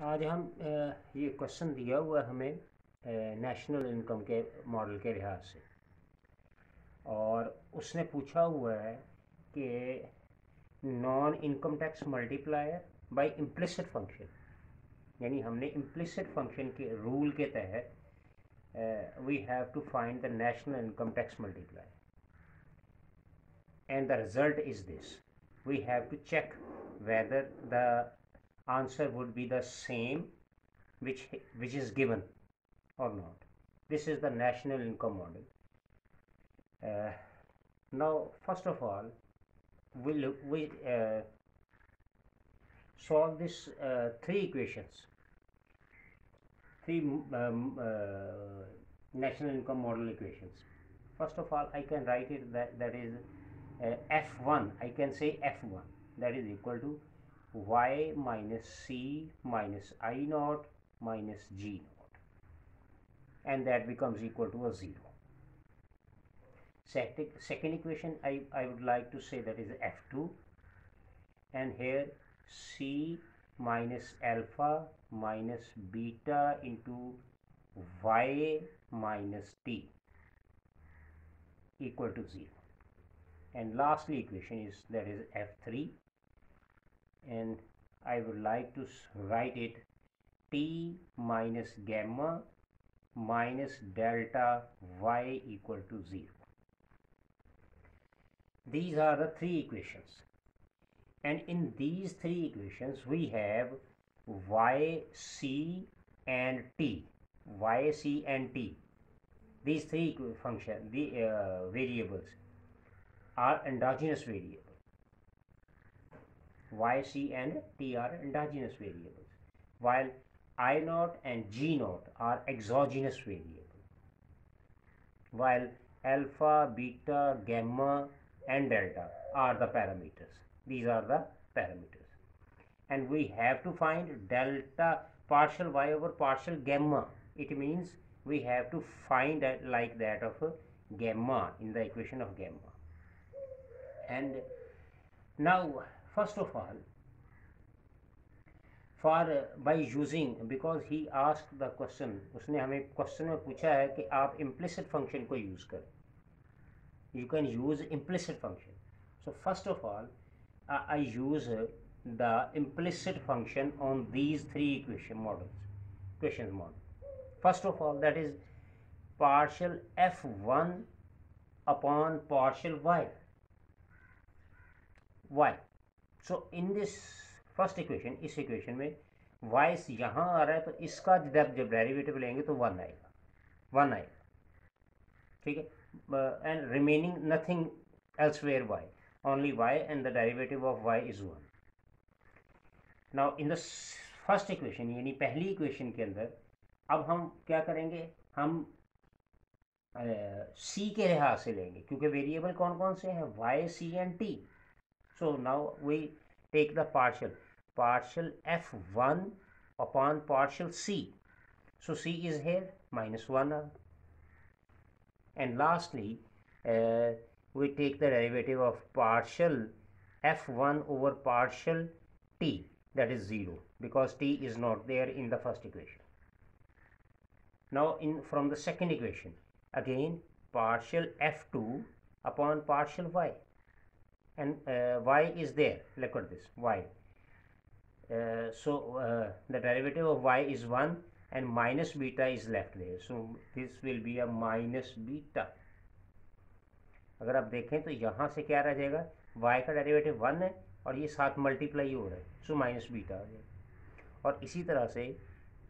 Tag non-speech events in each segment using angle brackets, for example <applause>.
आज हम ये क्वेश्चन दिया हुआ हमें नेशनल इनकम के मॉडल के लिहाज से। और उसने पूछा हुआ है कि non income tax multiplier by implicit function यानी हमने इम्प्लिसिट फ़ंक्शन के रूल के तहत we have to find the national income tax multiplier and the result is this we have to check whether the answer would be the same which which is given or not. This is the national income model. Uh, now first of all we'll we uh, solve this uh, three equations. Three um, uh, national income model equations. First of all i can write it that that is uh, f1 I can say f1 that is equal to y minus c minus i naught minus g naught. And that becomes equal to a 0 second, second equation I, I would like to say that is f2 and here c minus alpha minus beta into y minus t equal to 0 and lastly equation is that is f3 and I would like to write it t minus gamma minus delta y equal to 0 these are the three equations. And in these three equations we have y c and t. Y c and t. These three function the uh, variables are endogenous variable. Y, C and T are endogenous variables, while I naught and G naught are exogenous variables, While alpha, beta, gamma and delta are the parameters. These are the parameters. And we have to find delta partial y over partial gamma. It means we have to find that like that of gamma in the equation of gamma and now First of all, for by using because he ask the question उसने हमें question में पूछा है कि आप implicit function को use करें। You can use implicit function so first of all I use the implicit function on these three equation models equation model first of all that is partial F one upon partial Y Y so in this first equation इस equation में vice यहाँ आ रहा है तो इसका जब आप जब डेरीवेटिव लेंगे तो वन आएगा। वन आएगा। ठीक है? And remaining nothing else where y only y and the derivative of y is one now in the first equation यानी पहली इक्वेशन के अंदर अब हम क्या करेंगे? हम सी uh, के लिहाज से लेंगे क्योंकि वेरिएबल कौन कौन से हैं? Y c and t so now we take the partial. Partial f1 upon partial c. So c is here minus 1 and lastly uh, we take the derivative of partial f1 over partial t. That is 0 because t is not there in the first equation. Now in from the second equation again partial f2 upon partial y and uh, y is there. Look at this y. Uh, so uh, the derivative of y is 1 and minus beta is left there. So this will be a minus beta. अगर आप देखें तो यहाँ से क्या रह जाएगा? y का डेरिवेटिव वन है और ये साथ मल्टीप्लाई हो रहा है। सो माइनस बीटा आ जाएगा और इसी तरह से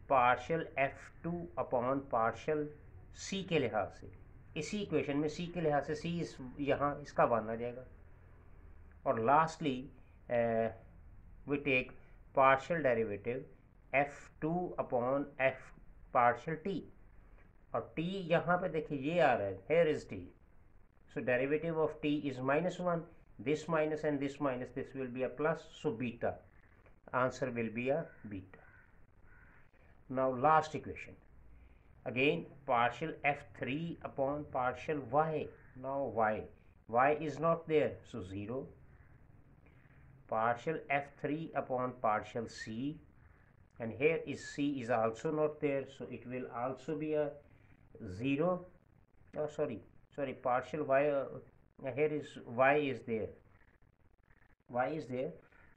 partial f two upon partial c के लिहाज से इसी इक्वेशन में सी के लिहाज से सी इस यहाँ इसका वन आ जाएगा। or lastly uh, we take partial derivative f2 upon f partial t और t यहाँ पे देखिए ये आ रहा है here is t so derivative of t is minus 1 this minus and this minus this will be a plus so beta answer will be a beta now last equation again partial f3 upon partial y now y y is not there so 0 partial f3 upon partial c. And here is c is also not there so it will also be a 0 oh sorry sorry partial y uh, here is y is there. Y is there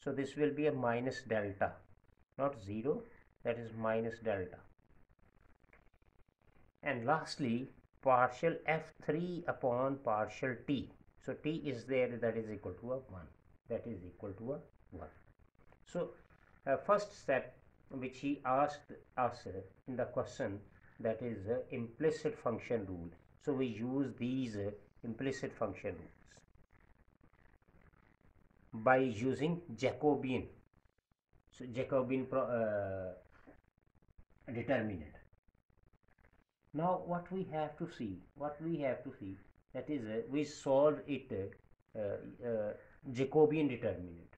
so this will be a minus delta not 0 that is minus delta. And lastly partial f3 upon partial t. So t is there that is equal to a 1 that is equal to a 1 so uh, first step which he asked us in the question that is uh, implicit function rule. So we use these uh, implicit function rules by using Jacobian. So Jacobian uh, determinant. Now what we have to see what we have to see that is uh, we solve it uh, uh, Jacobian determinant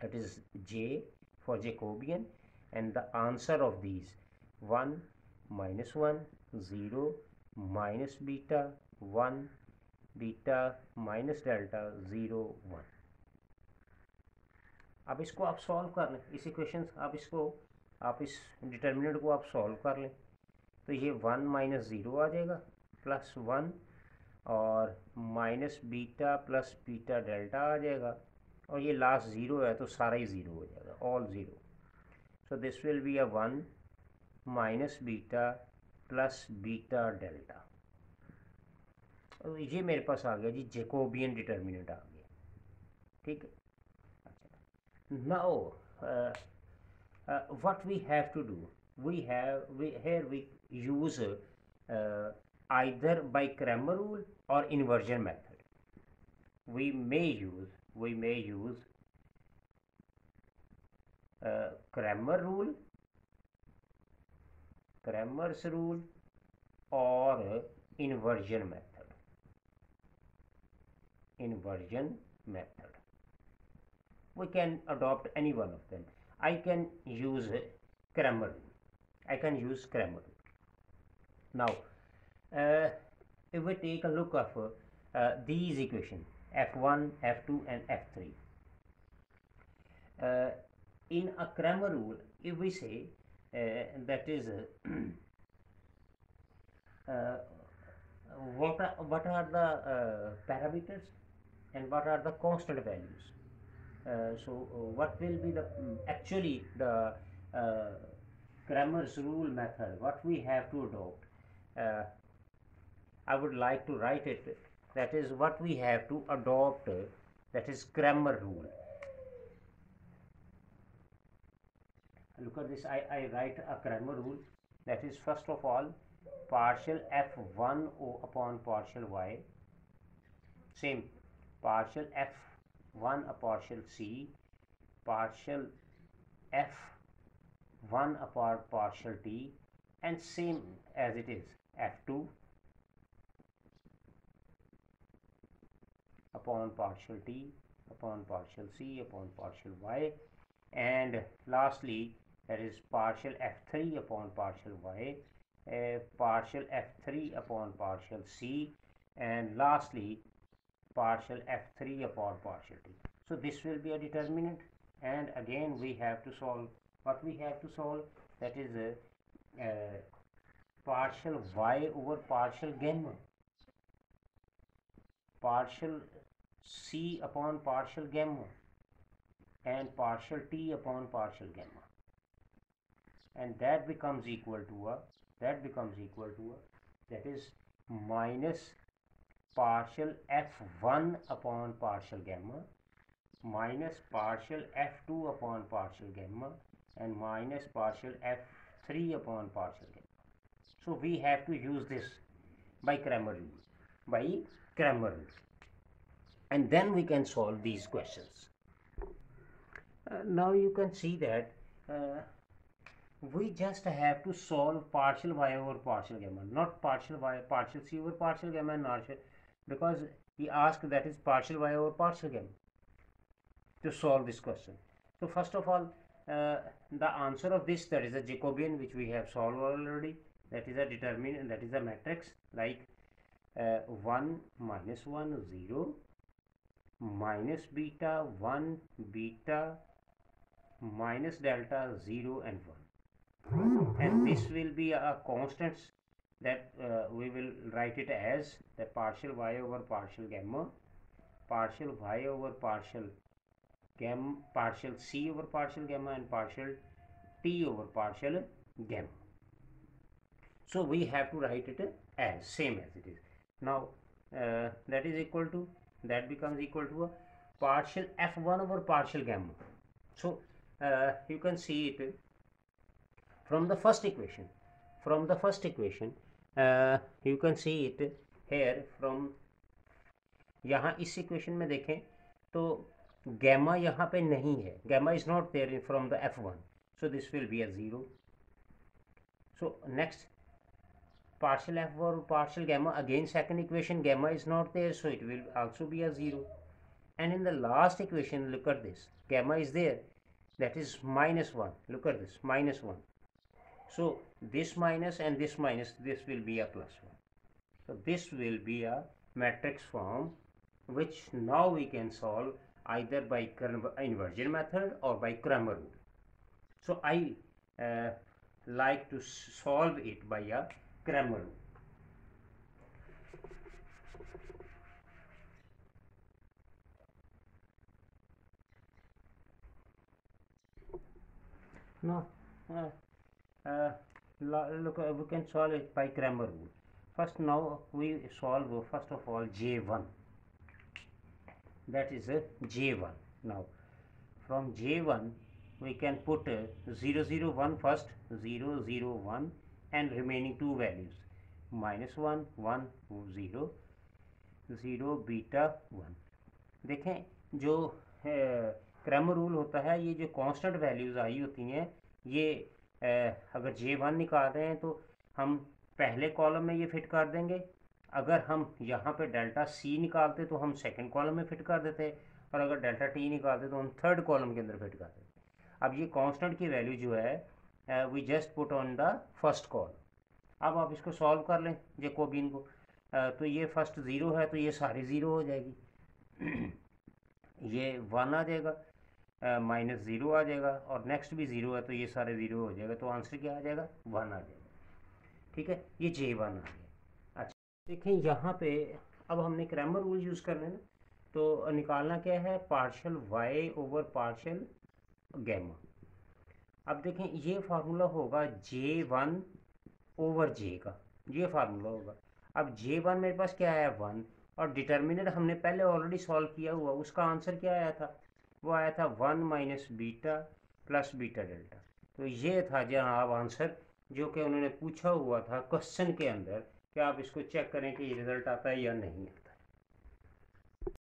that is J for Jacobian and the answer of these 1 minus 1 0 minus beta 1 beta minus delta 0 1 अब इसको आप solve कर लें इस equation आप इसको आप इस डिटर्मिनेंट को आप सॉल्व कर लें तो ये वन माइनस ज़ीरो आ जाएगा प्लस वन और minus beta plus beta delta आ जाएगा और ये लास्ट ज़ीरो है तो सारा ही ज़ीरो हो जाएगा all zero so this will be a one minus beta plus beta delta. ये मेरे पास आ गया जी जेकोबियन डिटर्मिनेंट आ गया। ठीक है? अच्छा। Now what we have to do we we here we use uh, either by Cramer rule or inversion method. We may use we may use uh, Cramer rule Cramer's rule or inversion method. Inversion method. We can adopt any one of them. I can use rule. I can use Cramer rule. Now uh, if we take a look of uh, these equations f1 f2 and f3 uh, in a Cramer rule if we say uh, that is <clears throat> uh, what are, what are the uh, parameters and what are the constant values? Uh, so what will be the um, actually the Cramer's rule method what we have to adopt I would like to write it. That is what we have to adopt that is Cramer rule. Look at this I, I write a Cramer rule. That is first of all partial f1 o upon partial y. Same partial f1 a partial c partial f1 upon partial t and same as it is f2 upon partial t upon partial c upon partial y. And lastly that is partial f3 upon partial y uh, partial f3 upon partial c and lastly partial f3 upon partial t. So this will be a determinant. And again we have to solve what we have to solve that is a, a partial y over partial gamma. Partial c upon partial gamma and partial t upon partial gamma. And that becomes equal to a that becomes equal to a that is minus partial f1 upon partial gamma minus partial f2 upon partial gamma and minus partial f3 upon partial gamma. So we have to use this by Cramer rule by Cramer rule and then we can solve these questions. Uh, now you can see that uh, we just have to solve partial y over partial gamma not partial y partial c over partial gamma and not because he asked that is partial y over partial gamma to solve this question. So first of all uh, the answer of this that is a Jacobian which we have solved already that is a determinant that is a matrix like uh, 1 minus 1 0 minus beta 1 beta minus delta 0 and 1 and this will be a constant that uh, we will write it as the partial y over partial gamma partial y over partial gamma partial c over partial gamma and partial t over partial gamma. So we have to write it as same as it is. Now uh, that is equal to that becomes equal to a partial f1 over partial gamma so uh, you can see it from the first equation from the first equation uh, you can see it here from यहाँ इस equation में देखें तो gamma यहाँ पे नहीं है gamma is not there from the f one so this will be a zero so next partial f or partial gamma again second equation gamma is not there so it will also be a 0 and in the last equation look at this. Gamma is there. That is minus 1 look at this minus 1 so this minus and this minus this will be a plus 1 so this will be a matrix form which now we can solve either by inversion method or by Cramer rule. So I uh, like to solve it by a Rule no uh, uh, look uh, we can solve it by Cramer rule first now we solve first of all j1 that is a j1 now from j1 we can put uh, 0 0 1 first 0 0 1 and remaining two values, minus 1 1 0 0 beta 1 देखें, जो क्रम rule होता है, ये जो constant values आई होती हैं, ये अगर जे वन निकाल रहे हैं तो हम पहले कॉलम में ये फिट कर देंगे। अगर हम यहाँ पे डेल्टा सी निकालते तो हम सेकंड कॉलम में फिट कर देते। और अगर डेल्टा टी निकालते तो हम थर्ड कॉलम के अंदर फिट कर देते। अब ये कांस्टेंट की वैल्यू जो है we just put on the first call अब आप इसको सॉल्व कर लें जेकोबिन को। Uh, तो ये फ़र्स्ट ज़ीरो है तो ये सारी ज़ीरो हो जाएगी। ये वन आ जाएगा माइनस ज़ीरो आ जाएगा और नेक्स्ट भी ज़ीरो है तो ये सारे ज़ीरो हो जाएगा। तो आंसर क्या आ जाएगा? वन आ जाएगा। ठीक है? ये जे वन आ गया। अच्छा देखें यहाँ पे अब हमने क्रैमर रूल यूज़ करना है। तो निकालना क्या है? Partial y over partial gamma अब देखें, ये फार्मूला होगा जे वन ओवर जे का। ये फार्मूला होगा। अब जे वन मेरे पास क्या आया? वन और डिटर्मिनेंट हमने पहले ऑलरेडी सॉल्व किया हुआ, उसका आंसर क्या आया था? वो आया था one minus beta plus beta delta तो ये था जनाब आंसर जो कि उन्होंने पूछा हुआ था क्वेश्चन के अंदर कि आप इसको चेक करें कि रिज़ल्ट आता है या नहीं।